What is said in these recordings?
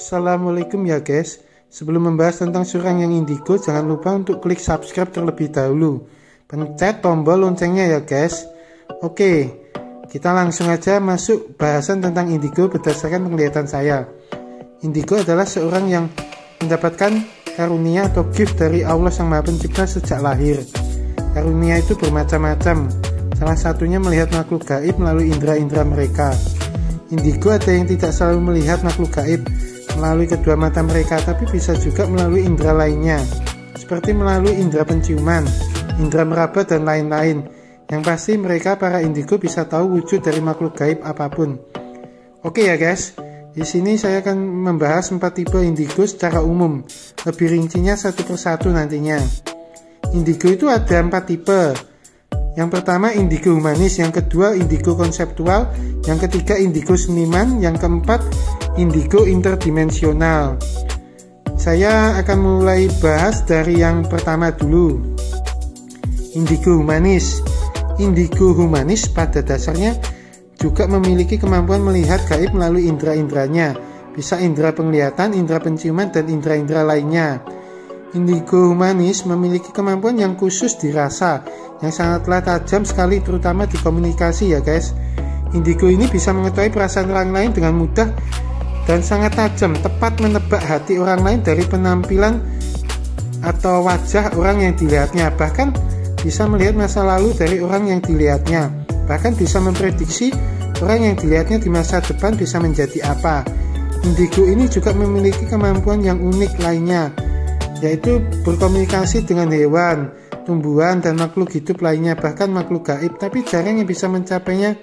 Assalamualaikum ya guys. Sebelum membahas tentang surang yang indigo Jangan lupa untuk klik subscribe terlebih dahulu. Pencet tombol loncengnya ya guys. Oke Kita langsung aja masuk bahasan tentang indigo berdasarkan penglihatan saya. Indigo adalah seorang yang mendapatkan karunia atau gift dari Allah Sang Maha Pencipta sejak lahir. Karunia itu bermacam-macam. Salah satunya melihat makhluk gaib melalui indera-indera mereka. Indigo ada yang tidak selalu melihat makhluk gaib melalui kedua mata mereka, tapi bisa juga melalui indera lainnya, seperti melalui indera penciuman, indera meraba, dan lain-lain. Yang pasti mereka para indigo bisa tahu wujud dari makhluk gaib apa pun. Oke ya guys, di sini saya akan membahas empat tipe indigo secara umum. Lebih rincinya satu persatu nantinya. Indigo itu ada empat tipe. Yang pertama indigo humanis, yang kedua indigo konseptual, yang ketiga indigo seniman, yang keempat indigo interdimensional. Saya akan mulai bahas dari yang pertama dulu. Indigo humanis. Indigo humanis pada dasarnya juga memiliki kemampuan melihat gaib melalui indera-inderanya. Bisa indera penglihatan, indera penciuman, dan indera-indera lainnya. Indigo humanis memiliki kemampuan yang khusus dirasa, yang sangatlah tajam sekali terutama di komunikasi ya guys. Indigo ini bisa mengetahui perasaan orang lain dengan mudah dan sangat tajam, tepat menebak hati orang lain dari penampilan atau wajah orang yang dilihatnya. Bahkan bisa melihat masa lalu dari orang yang dilihatnya. Bahkan bisa memprediksi orang yang dilihatnya di masa depan bisa menjadi apa. Indigo ini juga memiliki kemampuan yang unik lainnya, yaitu berkomunikasi dengan hewan, tumbuhan, dan makhluk hidup lainnya, bahkan makhluk gaib, tapi jarang yang bisa mencapainya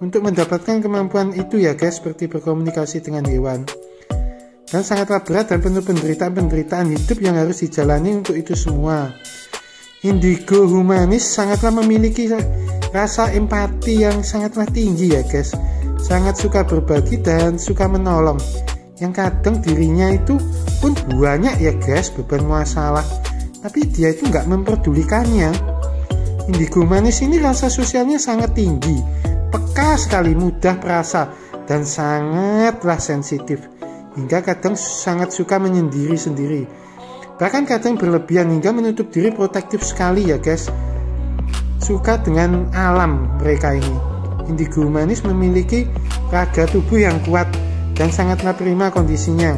untuk mendapatkan kemampuan itu ya guys, seperti berkomunikasi dengan hewan. Dan sangatlah berat dan penuh penderitaan-penderitaan hidup yang harus dijalani untuk itu semua. Indigo humanis sangatlah memiliki rasa empati yang sangatlah tinggi ya guys. Sangat suka berbagi dan suka menolong. Yang kadang dirinya itu pun banyak ya guys beban masalah. Tapi dia itu nggak memperdulikannya. Indigo humanis ini rasa sosialnya sangat tinggi peka sekali, mudah perasa, dan sangatlah sensitif. Hingga kadang sangat suka menyendiri sendiri. Bahkan kadang berlebihan hingga menutup diri protektif sekali ya guys. Suka dengan alam mereka ini. Indigo manis memiliki raga tubuh yang kuat dan sangatlah prima kondisinya.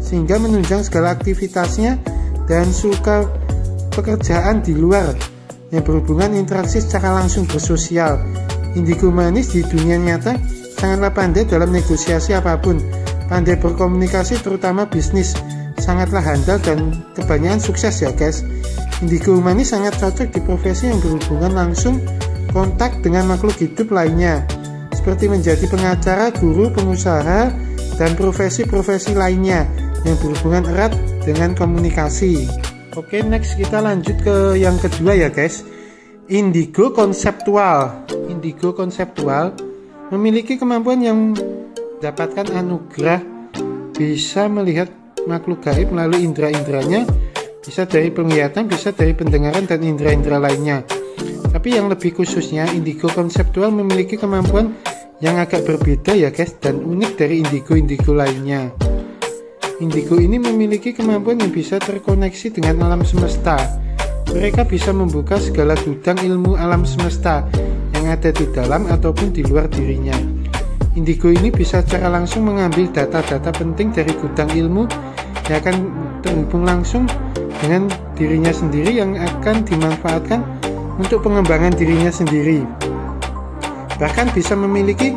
Sehingga menunjang segala aktivitasnya dan suka pekerjaan di luar yang berhubungan interaksi secara langsung bersosial Indigo manis di dunia nyata sangatlah pandai dalam negosiasi apa pun, pandai berkomunikasi terutama bisnis, sangatlah handal dan kebanyakan sukses ya guys. Indigo manis sangat cocok di profesi yang berhubungan langsung kontak dengan makhluk hidup lainnya, seperti menjadi pengacara, guru, pengusaha, dan profesi-profesi lainnya yang berhubungan erat dengan komunikasi. Oke, next kita lanjut ke yang kedua ya guys. Indigo konseptual. Indigo konseptual memiliki kemampuan yang mendapatkan anugerah bisa melihat makhluk gaib melalui indera-inderanya, bisa dari penglihatan, bisa dari pendengaran dan indera-indera lainnya. Tapi yang lebih khususnya, indigo konseptual memiliki kemampuan yang agak berbeda ya guys dan unik dari indigo-indigo lainnya. Indigo ini memiliki kemampuan yang bisa terkoneksi dengan alam semesta mereka bisa membuka segala gudang ilmu alam semesta yang ada di dalam ataupun di luar dirinya. Indigo ini bisa secara langsung mengambil data-data penting dari gudang ilmu yang akan terhubung langsung dengan dirinya sendiri yang akan dimanfaatkan untuk pengembangan dirinya sendiri. Bahkan bisa memiliki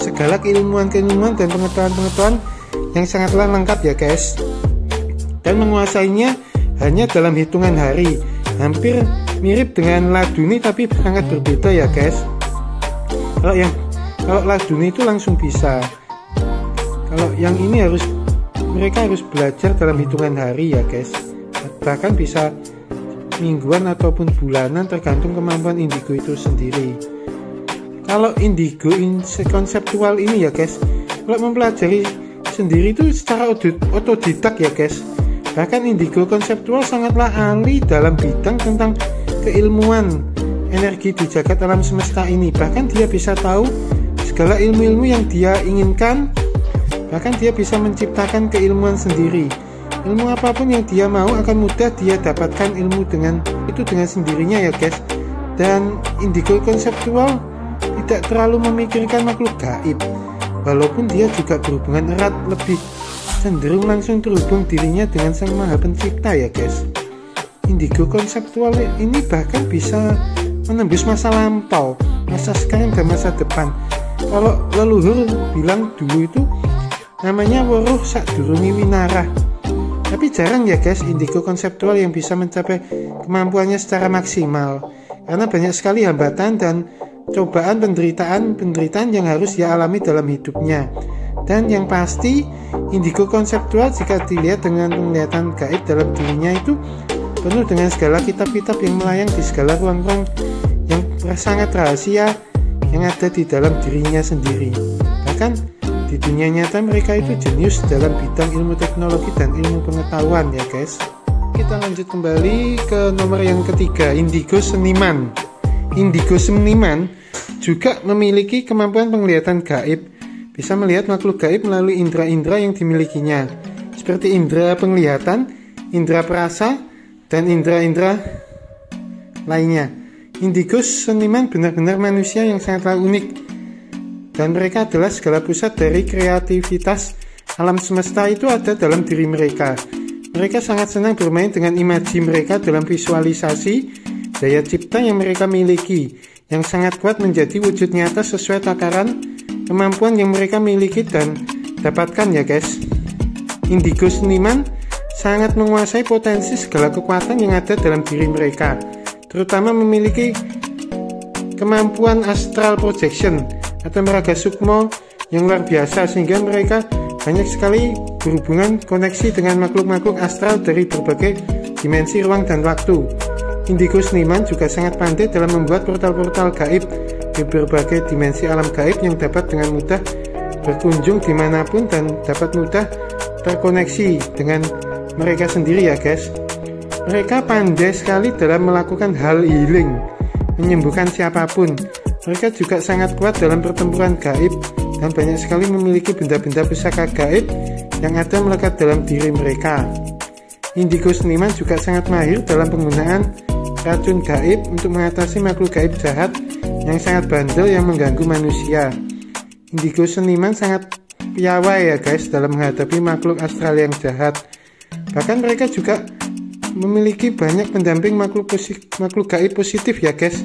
segala keilmuan-keilmuan dan pengetahuan-pengetahuan yang sangatlah lengkap ya guys. Dan menguasainya hanya dalam hitungan hari. Hampir mirip dengan laduni tapi sangat berbeda ya guys. Kalau yang kalau laduni itu langsung bisa. Kalau yang ini harus mereka harus belajar dalam hitungan hari ya guys. Bahkan bisa mingguan ataupun bulanan tergantung kemampuan indigo itu sendiri. Kalau indigo in konseptual ini ya guys, kalau mempelajari sendiri itu secara otodidak ya guys Bahkan indigo konseptual sangatlah ahli dalam bidang tentang keilmuan energi di jagat alam semesta ini. Bahkan dia bisa tahu segala ilmu-ilmu yang dia inginkan Bahkan dia bisa menciptakan keilmuan sendiri. Ilmu apa pun yang dia mau akan mudah dia dapatkan ilmu dengan itu dengan sendirinya ya guys. Dan indigo konseptual tidak terlalu memikirkan makhluk gaib. Walaupun dia juga berhubungan erat lebih cenderung langsung terhubung dirinya dengan sang maha pencipta ya guys. Indigo konseptual ini bahkan bisa menembus masa lampau, masa sekarang dan masa depan. Kalau leluhur bilang dulu itu namanya Woruh Sadurungi Winara. Tapi jarang ya guys indigo konseptual yang bisa mencapai kemampuannya secara maksimal. Karena banyak sekali hambatan dan cobaan penderitaan-penderitaan yang harus ia alami dalam hidupnya. Dan yang pasti, indigo konseptual jika dilihat dengan penglihatan gaib dalam dirinya itu penuh dengan segala kitab-kitab yang melayang di segala ruang-ruang yang sangat rahasia yang ada di dalam dirinya sendiri. Bahkan di dunia nyata mereka itu jenius dalam bidang ilmu teknologi dan ilmu pengetahuan ya guys. Kita lanjut kembali ke nomor yang ketiga, indigo seniman. Indigo seniman juga memiliki kemampuan penglihatan gaib. Bisa melihat makhluk gaib melalui indera-indera yang dimilikinya. Seperti indera penglihatan, indera perasa, dan indera-indera lainnya. Indigo seniman benar-benar manusia yang sangatlah unik dan mereka adalah segala pusat dari kreativitas alam semesta itu ada dalam diri mereka. Mereka sangat senang bermain dengan imaji mereka dalam visualisasi daya cipta yang mereka miliki, yang sangat kuat menjadi wujud nyata sesuai takaran kemampuan yang mereka miliki dan dapatkan ya guys. Indigo seniman sangat menguasai potensi segala kekuatan yang ada dalam diri mereka, terutama memiliki kemampuan astral projection atau meraga sukmo yang luar biasa sehingga mereka banyak sekali berhubungan koneksi dengan makhluk-makhluk astral dari berbagai dimensi ruang dan waktu. Indigo seniman juga sangat pandai dalam membuat portal-portal gaib di berbagai dimensi alam gaib yang dapat dengan mudah berkunjung di mana pun dan dapat mudah terkoneksi dengan mereka sendiri ya guys. Mereka pandai sekali dalam melakukan hal healing, menyembuhkan siapa pun, mereka juga sangat kuat dalam pertempuran gaib dan banyak sekali memiliki benda-benda pusaka gaib yang ada melekat dalam diri mereka. Indigo seniman juga sangat mahir dalam penggunaan racun gaib untuk mengatasi makhluk gaib jahat yang sangat bandel yang mengganggu manusia. Indigo seniman sangat piawai ya guys dalam menghadapi makhluk astral yang jahat. Bahkan mereka juga memiliki banyak pendamping makhluk, makhluk gaib positif ya guys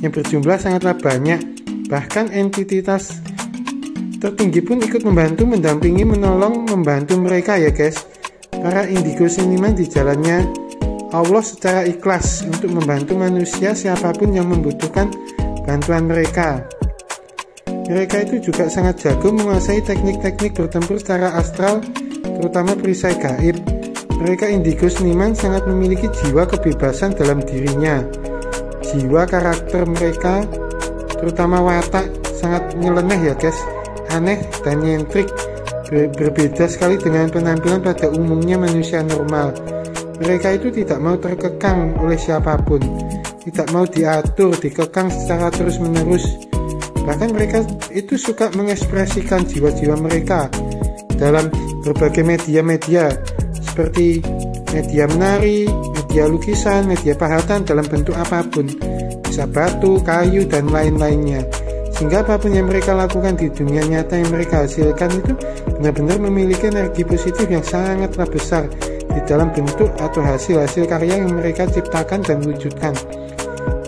yang berjumlah sangatlah banyak. Bahkan entitas tertinggi pun ikut membantu, mendampingi, menolong, membantu mereka ya guys. Para indigo seniman di jalannya Allah secara ikhlas untuk membantu manusia siapa pun yang membutuhkan bantuan mereka. Mereka itu juga sangat jago menguasai teknik-teknik bertempur secara astral, terutama perisai gaib. Mereka indigo seniman sangat memiliki jiwa kebebasan dalam dirinya jiwa karakter mereka terutama watak sangat nyeleneh ya guys aneh dan nyentrik Ber berbeda sekali dengan penampilan pada umumnya manusia normal mereka itu tidak mau terkekang oleh siapa pun. Tidak mau diatur dikekang secara terus menerus bahkan mereka itu suka mengekspresikan jiwa-jiwa mereka dalam berbagai media-media seperti media menari, media lukisan, media pahatan dalam bentuk apa pun, bisa batu, kayu, dan lain-lainnya. Sehingga apa pun yang mereka lakukan di dunia nyata yang mereka hasilkan itu benar-benar memiliki energi positif yang sangatlah besar di dalam bentuk atau hasil-hasil karya yang mereka ciptakan dan wujudkan.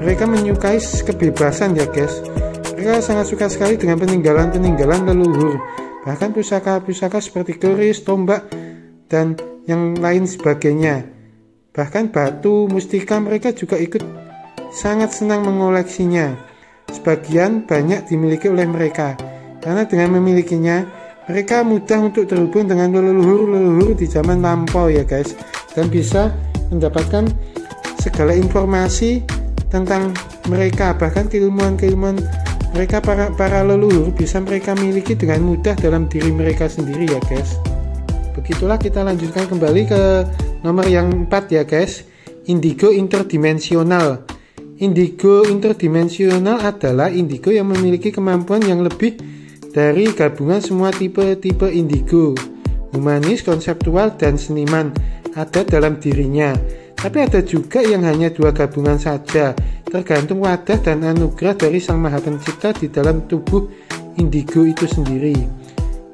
Mereka menyukai kebebasan ya guys. Mereka sangat suka sekali dengan peninggalan-peninggalan leluhur. Bahkan pusaka-pusaka seperti keris, tombak, dan yang lain sebagainya. Bahkan batu mustika mereka juga ikut sangat senang mengoleksinya. Sebagian banyak dimiliki oleh mereka, karena dengan memilikinya, mereka mudah untuk terhubung dengan leluhur-leluhur di zaman lampau ya guys, dan bisa mendapatkan segala informasi tentang mereka, bahkan keilmuan-keilmuan mereka para, para leluhur bisa mereka miliki dengan mudah dalam diri mereka sendiri ya guys. Begitulah kita lanjutkan kembali ke Nomor yang 4 ya guys, indigo interdimensional. Indigo interdimensional adalah indigo yang memiliki kemampuan yang lebih dari gabungan semua tipe-tipe indigo. Humanis, konseptual, dan seniman ada dalam dirinya. Tapi ada juga yang hanya dua gabungan saja, tergantung wadah dan anugerah dari Sang Maha Pencipta di dalam tubuh indigo itu sendiri.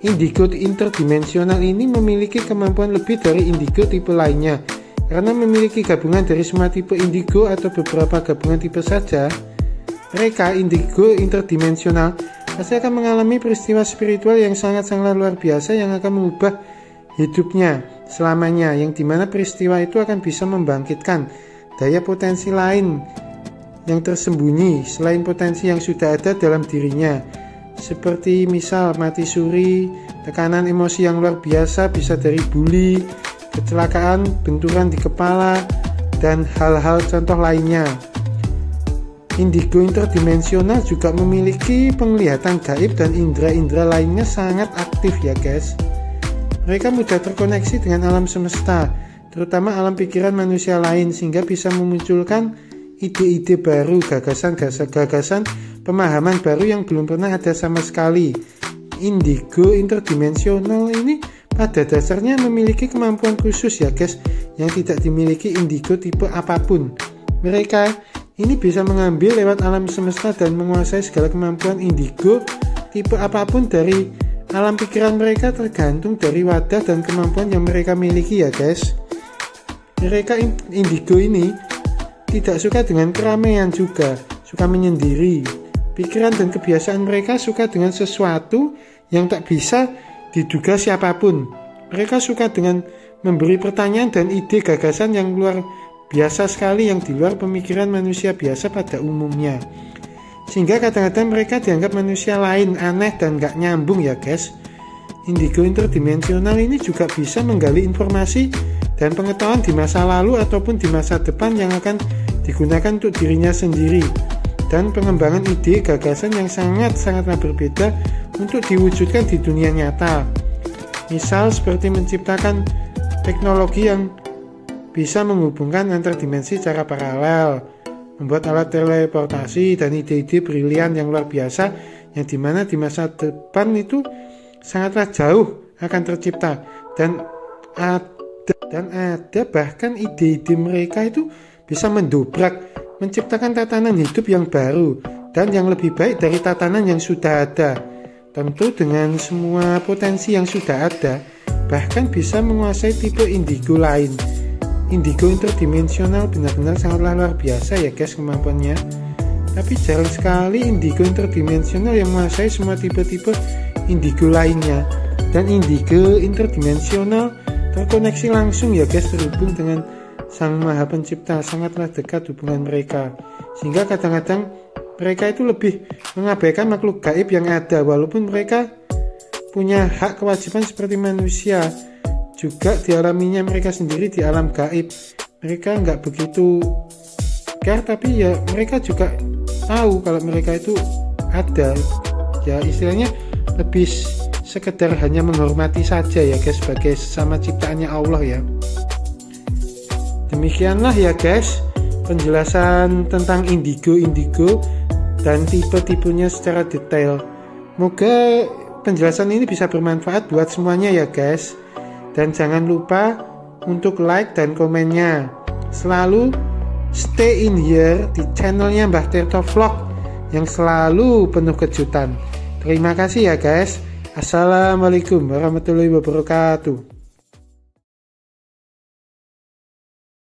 Indigo interdimensional ini memiliki kemampuan lebih dari indigo tipe lainnya, karena memiliki gabungan dari semua tipe indigo atau beberapa gabungan tipe saja. Mereka indigo interdimensional pasti akan mengalami peristiwa spiritual yang sangat-sangat luar biasa yang akan mengubah hidupnya selamanya yang di mana peristiwa itu akan bisa membangkitkan daya potensi lain yang tersembunyi selain potensi yang sudah ada dalam dirinya seperti misal mati suri, tekanan emosi yang luar biasa bisa dari bully, kecelakaan, benturan di kepala, dan hal-hal contoh lainnya. Indigo interdimensional juga memiliki penglihatan gaib dan indera-indera lainnya sangat aktif ya guys. Mereka mudah terkoneksi dengan alam semesta, terutama alam pikiran manusia lain sehingga bisa memunculkan ide-ide baru, gagasan-gagasan, pemahaman baru yang belum pernah ada sama sekali. Indigo interdimensional ini pada dasarnya memiliki kemampuan khusus ya guys yang tidak dimiliki indigo tipe apa pun. Mereka ini bisa mengambil lewat alam semesta dan menguasai segala kemampuan indigo tipe apa pun dari alam pikiran mereka tergantung dari wadah dan kemampuan yang mereka miliki ya guys. Mereka indigo ini tidak suka dengan keramaian juga, suka menyendiri. Pikiran dan kebiasaan mereka suka dengan sesuatu yang tak bisa diduga siapa pun. Mereka suka dengan memberi pertanyaan dan ide gagasan yang luar biasa sekali yang di luar pemikiran manusia biasa pada umumnya. Sehingga kadang-kadang mereka dianggap manusia lain, aneh dan gak nyambung ya guys. Indigo interdimensional ini juga bisa menggali informasi dan pengetahuan di masa lalu ataupun di masa depan yang akan digunakan untuk dirinya sendiri dan pengembangan ide gagasan yang sangat-sangatlah berbeda untuk diwujudkan di dunia nyata. Misal seperti menciptakan teknologi yang bisa menghubungkan antar dimensi secara paralel, membuat alat teleportasi dan ide-ide brilian yang luar biasa yang di mana di masa depan itu sangatlah jauh akan tercipta. Dan ada dan ada bahkan ide-ide mereka itu bisa mendobrak menciptakan tatanan hidup yang baru dan yang lebih baik dari tatanan yang sudah ada. Tentu dengan semua potensi yang sudah ada bahkan bisa menguasai tipe indigo lain indigo interdimensional benar-benar sangatlah luar biasa ya guys kemampuannya. Tapi jarang sekali indigo interdimensional yang menguasai semua tipe-tipe indigo lainnya. Dan indigo interdimensional terkoneksi langsung ya guys terhubung dengan sang maha pencipta. Sangatlah dekat hubungan mereka. Sehingga kadang-kadang mereka itu lebih mengabaikan makhluk gaib yang ada walaupun mereka punya hak kewajiban seperti manusia juga dialaminya mereka sendiri di alam gaib. Mereka nggak begitu care tapi ya mereka juga tahu kalau mereka itu ada. Ya istilahnya lebih sekedar hanya menghormati saja ya guys sebagai sesama ciptaannya Allah ya. Demikianlah ya guys penjelasan tentang indigo-indigo dan tipe-tipenya secara detail. Moga penjelasan ini bisa bermanfaat buat semuanya ya guys dan jangan lupa untuk like dan komennya. Selalu stay in here di channelnya Mbah Tirto Vlog yang selalu penuh kejutan. Terima kasih ya guys. Assalamualaikum warahmatullahi wabarakatuh.